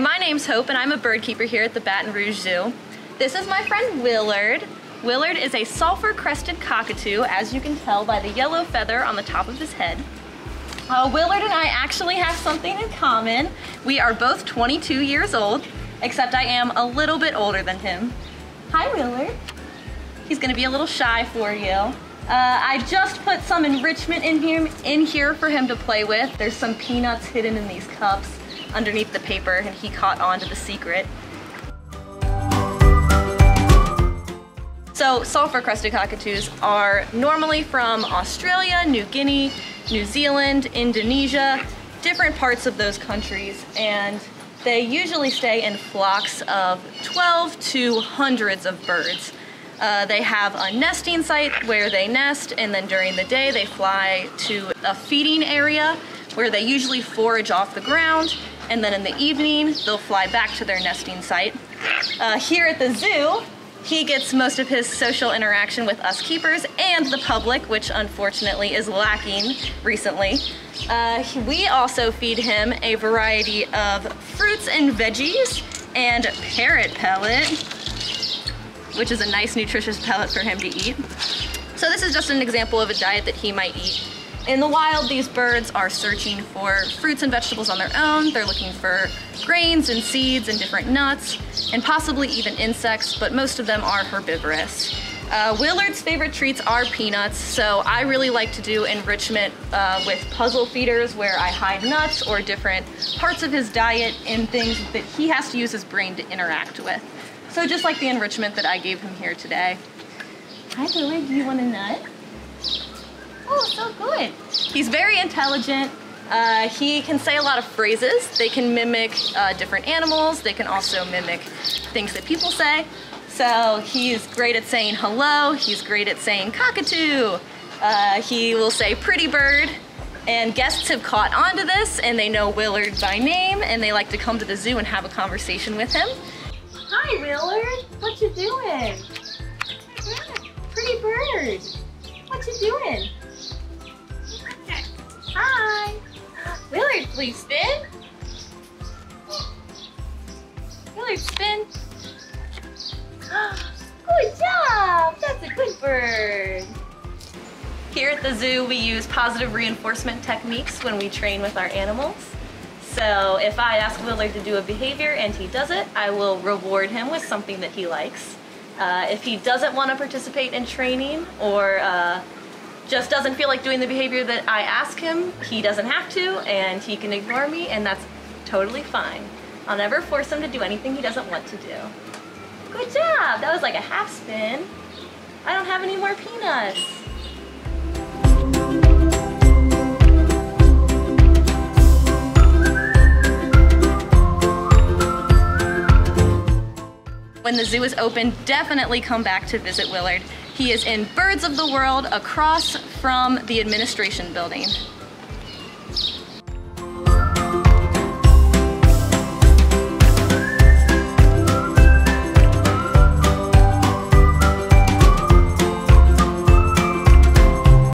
My name's Hope and I'm a bird keeper here at the Baton Rouge Zoo. This is my friend Willard. Willard is a sulfur-crested cockatoo, as you can tell by the yellow feather on the top of his head. Uh, Willard and I actually have something in common. We are both 22 years old, except I am a little bit older than him. Hi, Willard. He's gonna be a little shy for you. Uh, I just put some enrichment in here, in here for him to play with. There's some peanuts hidden in these cups underneath the paper and he caught on to the secret. So sulfur-crested cockatoos are normally from Australia, New Guinea, New Zealand, Indonesia, different parts of those countries, and they usually stay in flocks of 12 to hundreds of birds. Uh, they have a nesting site where they nest, and then during the day they fly to a feeding area where they usually forage off the ground, and then in the evening they'll fly back to their nesting site. Uh, here at the zoo, he gets most of his social interaction with us keepers and the public, which unfortunately is lacking recently. Uh, we also feed him a variety of fruits and veggies and parrot pellet, which is a nice nutritious pellet for him to eat. So this is just an example of a diet that he might eat. In the wild, these birds are searching for fruits and vegetables on their own. They're looking for grains and seeds and different nuts, and possibly even insects, but most of them are herbivorous. Uh, Willard's favorite treats are peanuts, so I really like to do enrichment uh, with puzzle feeders where I hide nuts or different parts of his diet in things that he has to use his brain to interact with. So just like the enrichment that I gave him here today. Hi Willard, do you want a nut? Oh, so good. He's very intelligent. Uh, he can say a lot of phrases. They can mimic uh, different animals. They can also mimic things that people say. So he's great at saying hello. He's great at saying cockatoo. Uh, he will say pretty bird. And guests have caught on to this and they know Willard by name and they like to come to the zoo and have a conversation with him. Hi, Willard. What you doing? Please spin. Willard, spin. Good job. That's a good bird. Here at the zoo, we use positive reinforcement techniques when we train with our animals. So if I ask Willard to do a behavior and he does it, I will reward him with something that he likes. Uh, if he doesn't want to participate in training or uh, just doesn't feel like doing the behavior that I ask him, he doesn't have to, and he can ignore me, and that's totally fine. I'll never force him to do anything he doesn't want to do. Good job! That was like a half spin. I don't have any more peanuts. When the zoo is open, definitely come back to visit Willard. He is in Birds of the World across from the administration building.